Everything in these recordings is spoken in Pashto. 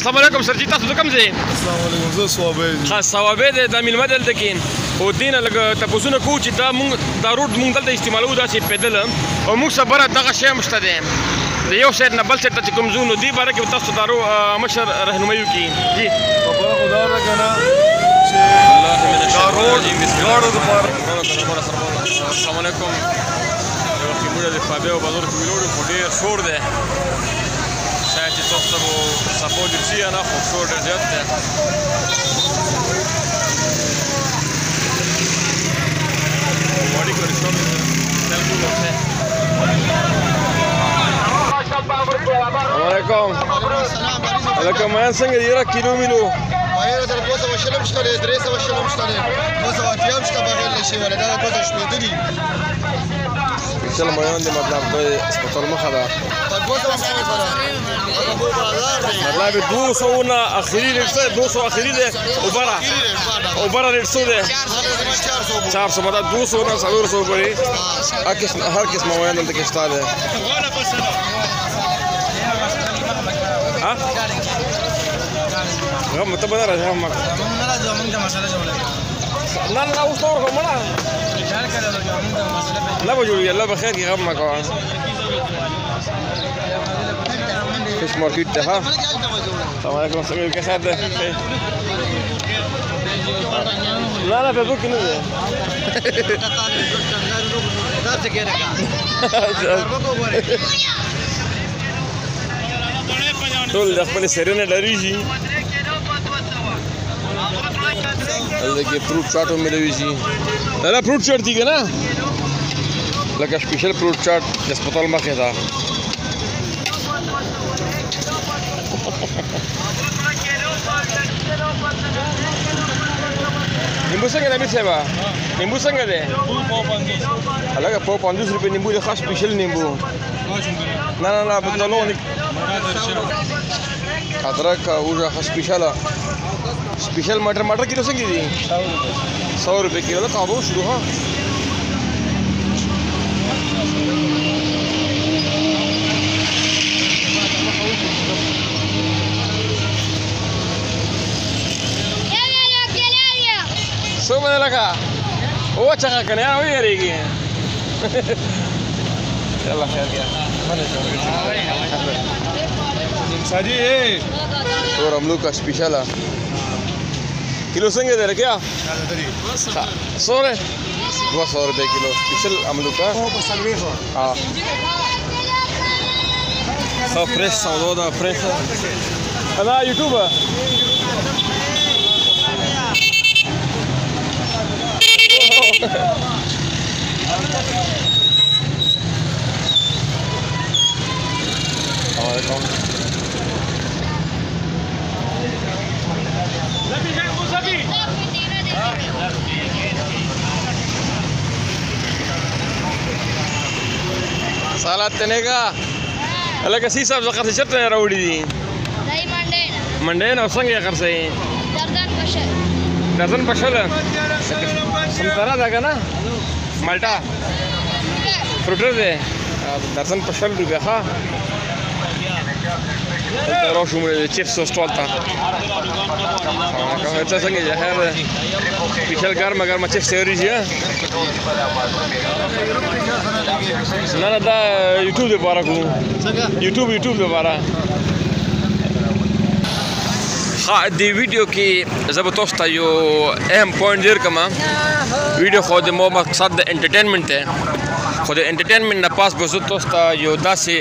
السلام علیکم سرجی تاسو د کوم ځای السلام علیکم زه سوابید ښه سوابید د میلمه دلته کین او دین لګ تاسوونه کو چې دا مونږ دا روټ مونږ دلته استعمالو دا چې پیدل او مونږ سره دغه شی مشته دي د یو شی نه بل څه ته کوم زونو دی بارے کې تاسو دارو مشر رهنمایي کی جی په خدا راکنه چې الله من الشر الرجیم بسم الله السلام علیکم یو کې موږ د فابیو بازار کې ویلو ډېر شور دی شاید تاسو La polizia να φωτογραφιέται. Πολύ κοριστόμενο. Δεν μπορούσε. عليكم عليكم ما ينسى غير كيلو ميلو غير در کوسه وشل مشتري دريسه وشل مشتري کوسه واتيا مشتا بغير شي ولا دا کوسه شنو دي سلام عليكم دي مبلغ سبطل مخدا کوسه مخدا والله ب 200 نه اخري ریټ څه 200 اخري ده او برا او برا ریټ څه ده 400 مدا 200 نه 400 پورې اکس هر کس ما وایي دلته کې شته ده ها غم ته بدر راځه ما نه راځه موږ د مسله جوړه نه نه اوس نور کوم نه نه به جوړ یلا به خیر کې غم ما کوه فيش ماركت ده ها السلام عليكم كيف حالك لا لا فيسبوك نزل ټول د خپل سرونه لریږي دغه فروټ چاټ هم ملوي شي دا فروټ چاټ دی کنه لکه سپیشل فروټ چاټ د سپټال مخه ده निंबू څنګه د امیر صاحب نیمبو څنګه دی هلکه په پنځوس روپۍ نیمبو دی خاص سپیشل نیمبو نه نه نه پښتنو ادرک اوږه خاص سپیشله سپیشل مټر مټر کیلو څنګه دي سو روپۍ کیلو کابو شروع ها وچغه کنه یار ویریږي الله خیر بیا ساجي اے تور املو کا سپیشل किलो څنګه دی رکیا سوره 200 روپے کلو سپیشل املو کا ها خو فرش سودا دا فرش انا یوټیوبر साला तेने का अलग सी सब जखर से चट रहा उड़ी दी मंडे ना मंडे ना संगे कर से दर्दन पशल दर्दन पशल ಸಂತರಾದಾಗ ಮಲ್ಟಾ ಫ್ರುಟ್ರದೆ ಡಜನ್ ಪಶಲ್ ರೂಪಾಯಿ ಹಾ روشو چپس و سٹال تا اچھا سنگے جا ہے پیچھل گرم گرم چپس سیوری جی نہ نہ دا یوٹیوب دے بارا کو یوٹیوب یوٹیوب دے بارا دی ویډیو کې زه به تاسو ته یو اهم پوینټ ډیر کوم ویډیو خو د مو مقصد د انټرټینمنټ دی خو د انټرټینمنټ نه پاس به زه تاسو ته یو داسې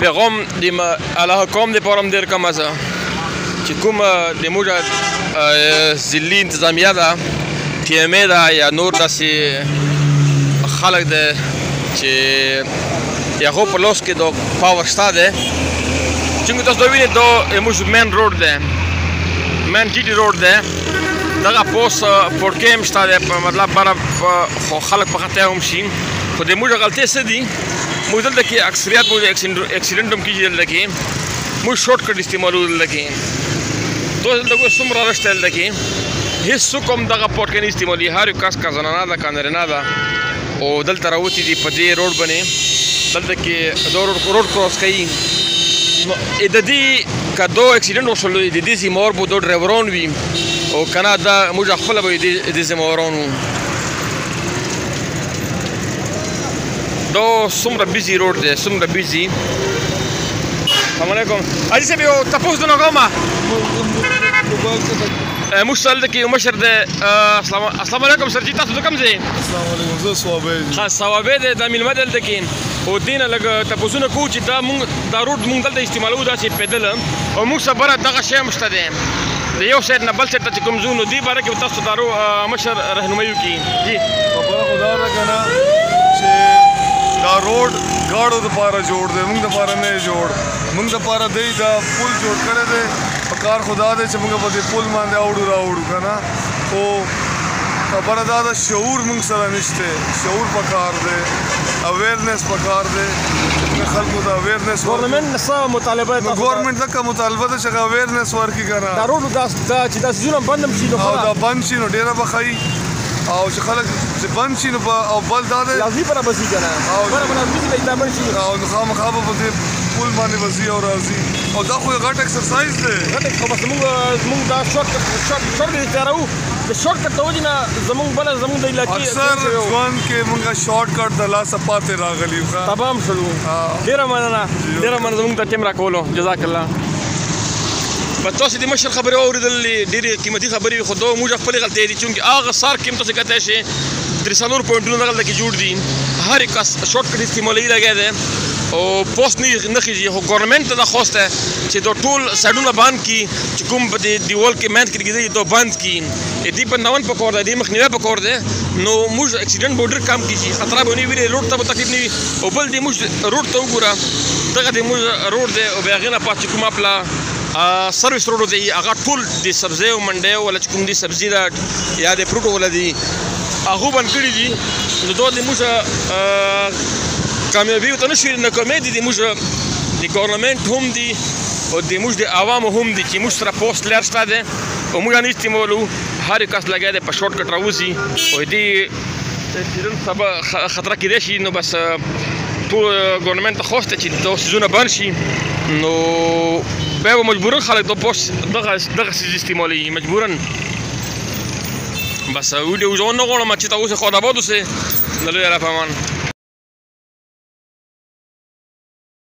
پیغام د الله قوم د پرم ډیر کوم زه چې کوم د موږ ځلی انتظامیه ده ټی ایم ای ده یا نور داسې خلک ده چې یغو په لاس کې د پاور شته ده څنګه تاسو وینئ دا زموږ مین روډ دی من جی ټي روډ دی دغه پوس پورکې هم شته دی مطلب باندې خو خلک په خطا هم شي خو د موږ غلطۍ څه دي موږ دلته کې اکثریت موږ اکسیډنټ هم کیږي دلته کې موږ شورټ کټ استعمالو دلته کې دوی دلته څومره رشته دلته کې هیڅوک هم دغه پورکې نه استعمالي هر یو کس کا زنانه ده کا نارینه ده او دلته راوتی دي په دې روډ باندې دلته کې روډ کروس کوي نو د دې کدو اکسیډنټ وشول د دې سیمور بو د ډرایورون وي او کنه دا موږ خپل به د دې سیمورونو دا څومره بیزی روډ دی څومره بیزی السلام علیکم اجي سبیو تاسو د نوګما موږ سل د کې مشر د السلام علیکم سر جی تاسو د کوم ځای السلام علیکم زه سوابې خاص سوابې د د ملمد د کې او دینه لګ تاسوونه کو چې دا موږ دا روټ موږ دلته استعمالو دا چې پیدل او موږ سره دغه شی مشته دي د یو شهر نه بل شهر ته کوم زونو دی باره کې تاسو دارو مشر رهنمایي کی جی په خدا راکنه چې دا روډ ګاړو د پاره جوړ دی موږ د پاره نه جوړ موږ د پاره دی دا پل جوړ کړی دی کار خدا دی چې موږ په دې پول باندې اوړو راوړو که نه خو خبره دا ده شعور موږ سره نشته شعور پکار دی اویرنس پکار دی خلکو ته اویرنس ګورنمنت څه مطالبه ده ګورنمنت دغه مطالبه ده چې اویرنس ورکړي کنه دا روډ دا چې دا سيزونه بندم شي نو دا بند شي نو ډیره بخای او چې خلک چې بند شي نو او بل دا ده لازمي پر بسي کنه او پر بسي پیدا بند شي او نو خامخا په دې پول باندې بسي او راځي او دا خو غټ اکسرسایز دی غټ خو بس موږ موږ دا شورت شورت شورت دی تیارو د شورت کټ توجه نه زموږ بل زموږ د علاقې اکثر ځوان کې موږ شورت کټ د لاس پاتې راغلی خو تمام شلو ډیر مننه ډیر مننه زموږ د ټیم را کولو جزاک الله بچو چې د مشر خبرې اوریدلې ډېرې قیمتي خبرې خو دوه موږ خپل غلطۍ دي چې هغه سار کې تاسو کته شي درې سلور پوینټونه دغلته کې جوړ دي هر کس شورت کټ استعمالي لګی دی او پوسټ نه نه کیږي خو ګورنمنت دا خوسته چې دا ټول سړونه باندې کی چې کوم په دې دیوال کې مند کې دي دا باندې کی دې په نوون په کور دی مخنیوي په کور دی نو موږ اکسیډنټ بورډر کم کیږي خطر به نه وي روډ ته تکلیف نه وي او بل دې موږ روډ ته وګوره دغه دې موږ روډ دی او بیا نه پات کومه پلا سرویس روډ دی هغه ټول د سبزی او منډي ول کوم دي سبزی دا یا د فروټ ول دي هغه بن کړی دي نو دوه د موږ کامیابی ته نشو ناکامې دي موږ د ګورنمنت هم دي او د موږ د عوامو هم دي چې موږ سره پوسټ لر شته ده او موږ نه استعمالو هر کس لګیا دی په شورټ کټ راوځي او دې نن سبا خطر کې دی شي نو بس ټول ګورنمنت خوښته چې دا سيزونه بند شي نو به مجبورن خلک د پوسټ دغه دغه استعمالي مجبورن بس ویډیو ځو نه غواړم چې تاسو خو دا بده سه نلري را پمان